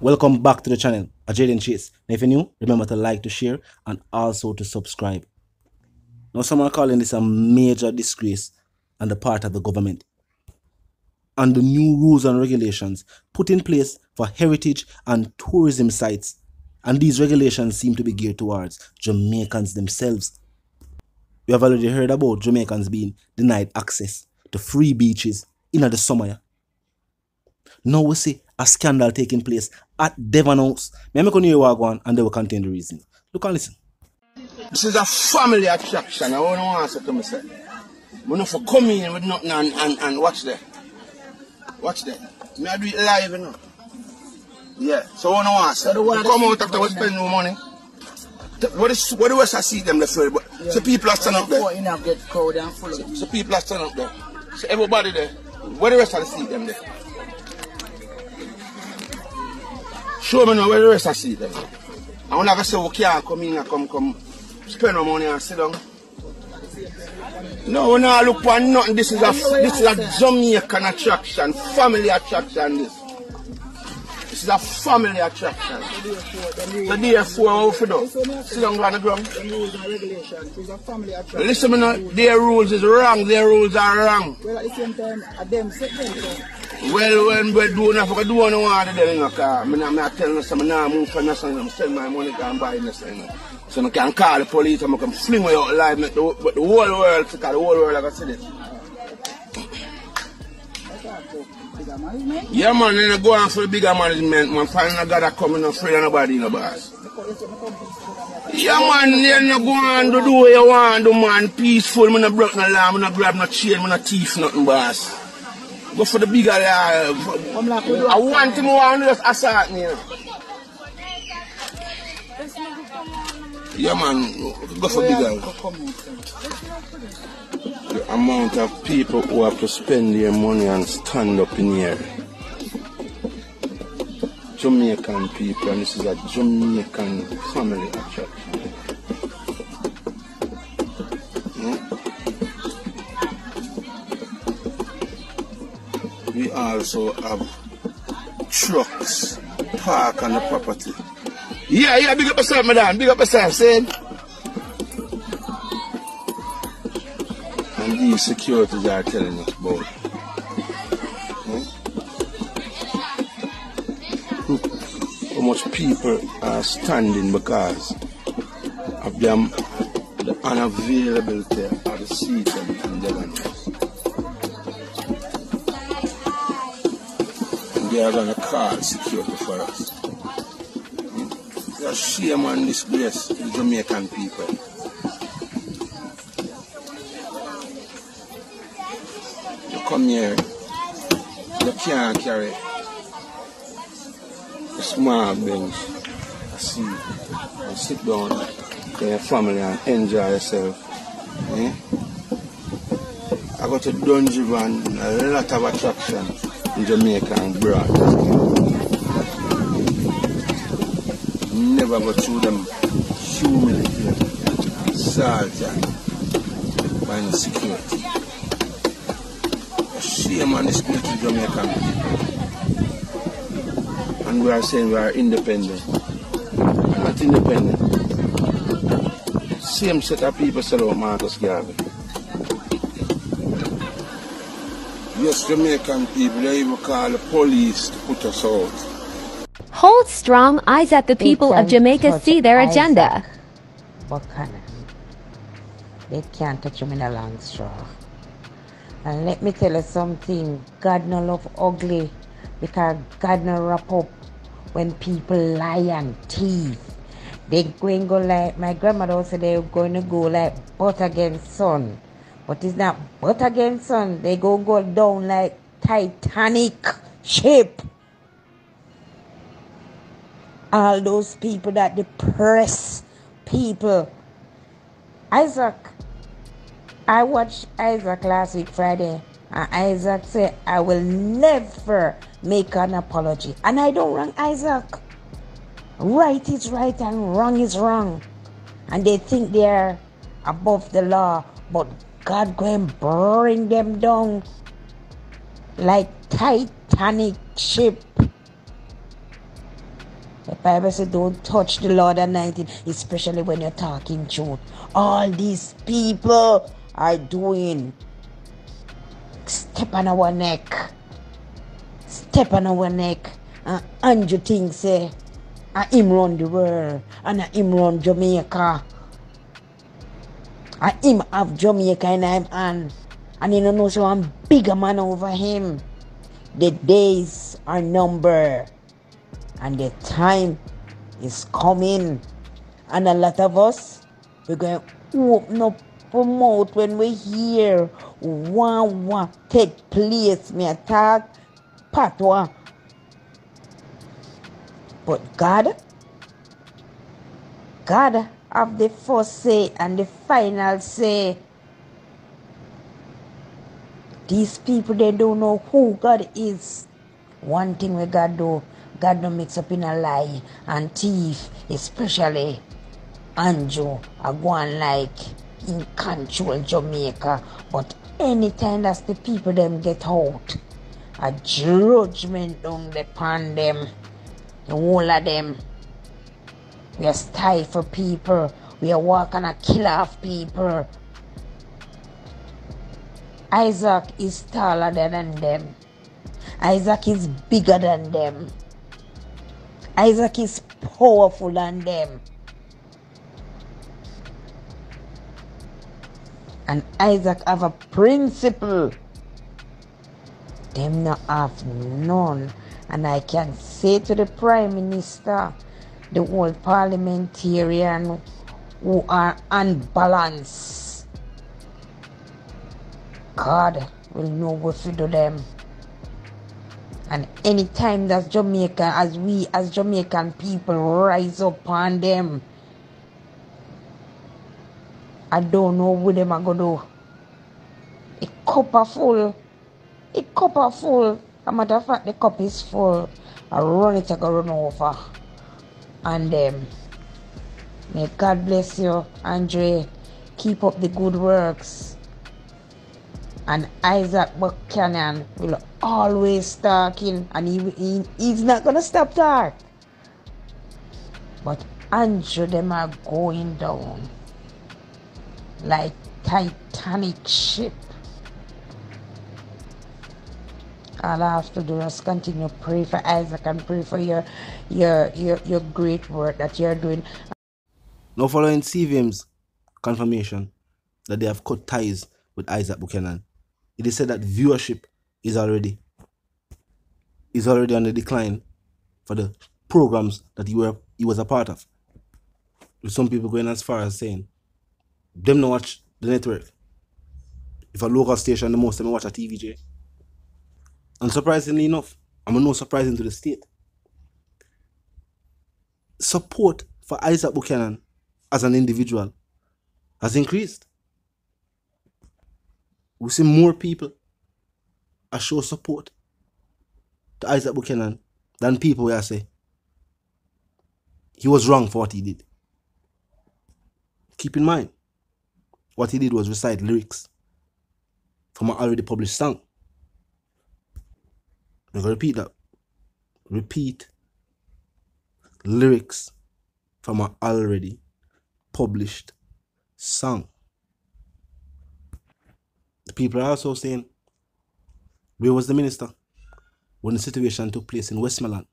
Welcome back to the channel, Jayden Chase. Now if you're new, remember to like, to share, and also to subscribe. Now some are calling this a major disgrace on the part of the government. And the new rules and regulations put in place for heritage and tourism sites. And these regulations seem to be geared towards Jamaicans themselves. We have already heard about Jamaicans being denied access to free beaches in the summer. Now we see a scandal taking place at Devon House. May I make you one and they will contain the reason. Look and listen. This is a family attraction. I want to answer to myself. We not for come in with nothing and, and, and watch there. Watch there. Me I do it live, you know. Yeah. So I want to answer. So the one We come that- out after we spend no money. What is what the rest I see them left but so people are standing up there. Before you know, get crowded and full of So people are standing up there. So everybody there. What the rest of the seat them there? Show me now where the rest of seat them. I want to say we can't come in and come come spend no money and sit down. No, we not look for nothing. This is a this is a Jamaican attraction, family attraction. This. This is a family attraction. The day four, what we do? Sit down on the ground. the rules and regulations. It's a family attraction. Listen, now, their rules is wrong. Their rules are wrong. Well, at the same time, them them so. Well, when we do enough, we do want to do, you know, because I'm not telling us, I'm not moving for nothing, I'm sending my money and buy this, you know. So I can call the police I can fling me out live, make the, but the whole world, because the whole world, I so bigger management. Yeah, man, then I go on for the bigger management, man, find a guy that come and afraid of nobody, you know, boss. Yeah, man, then you go on to do what you want, do, man, peaceful, me not broke no law, me not grab no chain, me not thief nothing, boss. Go for the bigger we do I want him to just assault me. Yeah, man, go for bigger. The amount of people who have to spend their money and stand up in here. Jamaican people, and this is a Jamaican family attraction. Also have trucks park on the property. Yeah, yeah, big up yourself, madam. Big up yourself, say it. And these securities are telling us about. Hmm? How much people are standing because of them, the unavailability of the seats in in Devon House. They are going to call security for us. It's a shame and disgrace to the Jamaican people. You come here, you can't carry a small bench, a seat, and sit down with your family and enjoy yourself. Eh? I got to Dungeon, van. a lot of attractions Jamaica and abroad. Never go through them humility, salt, and security shame on this little Jamaican people. And we are saying we are independent. Not independent. Same set of people sell out Marcus Garvey. Yes, Jamaican people, they even call the police to put us out. Hold strong eyes at the people of Jamaica see their Isat. agenda. Buchanan. They can't touch him in a long straw. And let me tell you something, God no love ugly because God no wrap up when people lie and thief. They going go like my grandmother said they're going to go like butter against sun. But it's not butter against sun. They go go down like Titanic ship. All those people that depress people. Isat, I watched Isat last week Friday, and Isat said, I will never make an apology. And I don't wrong Isat. Right is right and wrong is wrong. And they think they're above the law, but God go and bring them down like Titanic ship. The Bible says, don't touch the Lord anointing, especially when you're talking truth. All these people are doing step on our neck. Step on our neck. And Andrew thinks, eh, say, I him run the world. And I him run Jamaica. I him have Jamaica in him hand. And he don't know so I'm bigger man over him. The days are numbered and the time is coming. And a lot of us, we're going to open up mouth when we hear one one take place. Me attack patwa. But God, God have the first say and the final say. These people they don't know who God is. One thing we God do, God don't mix up in a lie and thief, especially Andrew, I go on like in control Jamaica. But anytime that's the people them get out, a judgment down upon them. The whole of them. We are stifle people. We are walking a killer of people. Isat is taller than them. Isat is bigger than them. Isat is powerful than them. And Isat have a principle. Them not have none. And I can say to the Prime Minister, the whole parliamentarian who are unbalanced. God will know what to do them. And anytime that Jamaica, as we as Jamaican people rise up on them, I don't know what them are gonna do. A cup are full. A cup are full. A matter of fact, the cup is full. I run it, I go run over. And um, may God bless you, Andre. Keep up the good works. And Isat Buchanan will always talking, and he, he he's not gonna stop talk. But Andrew them are going down like Titanic ship. All I have to do is continue pray for Isat and pray for your your your, your great work that you're doing. Now, following CVM's confirmation that they have cut ties with Isat Buchanan, it is said that viewership is already is already on the decline for the programs that he were he was a part of. With some people going as far as saying them not watch the network. If a local station, the most of them watch a TVJ. And surprisingly enough, I'm no surprising to the state. Support for Isat Buchanan as an individual has increased. We see more people are show support to Isat Buchanan than people where I say he was wrong for what he did. Keep in mind, what he did was recite lyrics from an already published song. I'm gonna repeat that. Repeat lyrics from an already published song. The people are also saying, where was the minister when the situation took place in Westmoreland?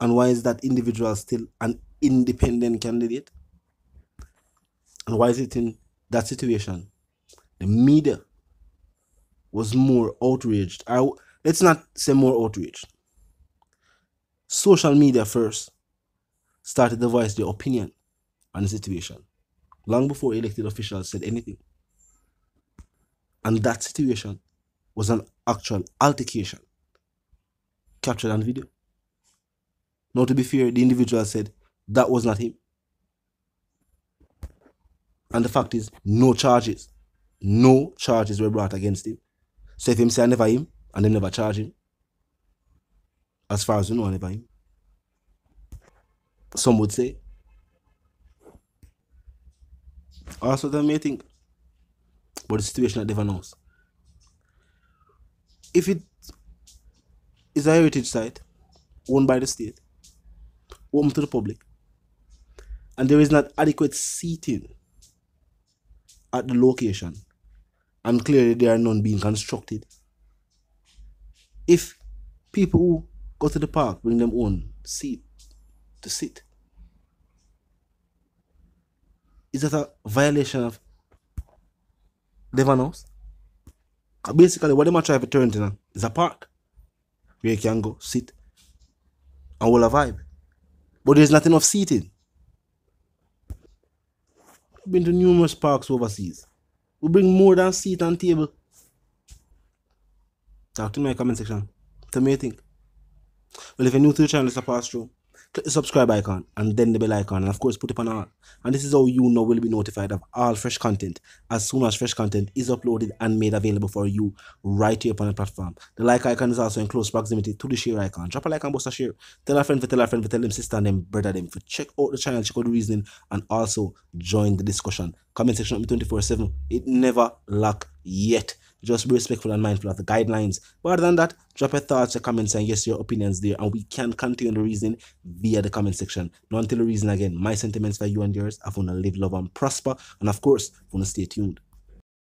And why is that individual still an independent candidate? And why is it in that situation? The media was more outraged. I, let's not say more outraged. Social media first started to voice their opinion on the situation long before elected officials said anything. And that situation was an actual altercation captured on video. Now, to be fair, the individual said that was not him. And the fact is, no charges, no charges were brought against him. So if him say I never him, and they never charge him, as far as we know, never him. Some would say. Also, they may think, but the situation that never knows. If it is a heritage site owned by the state, open to the public, and there is not adequate seating at the location, and clearly there are none being constructed. If people who go to the park bring them own seat to sit, is that a violation of? 'Cause Basically, what they might try to turn to is a park where you can go sit and hold a vibe. But there's not enough seating. I've been to numerous parks overseas. We bring more than seat and table. Talk to me in the comment section. Tell me what you think. Well, if you're new to the channel, it's a pass through. Click the subscribe icon and then the bell icon, and of course, put it on all. And this is how you know will be notified of all fresh content as soon as fresh content is uploaded and made available for you right here upon the platform. The like icon is also in close proximity to the share icon. Drop a like and bust a share. Tell a friend, for tell a friend, for tell them sister and them brother them. For check out the channel, check out the reasoning, and also join the discussion. Comment section up 24 7. It never lack yet. Just be respectful and mindful of the guidelines. But other than that, drop your thoughts, your comments, and yes, your opinions there. And we can continue the reason via the comment section. Now, until the reason again, my sentiments for you and yours. I want to live, love, and prosper. And of course, I want to stay tuned.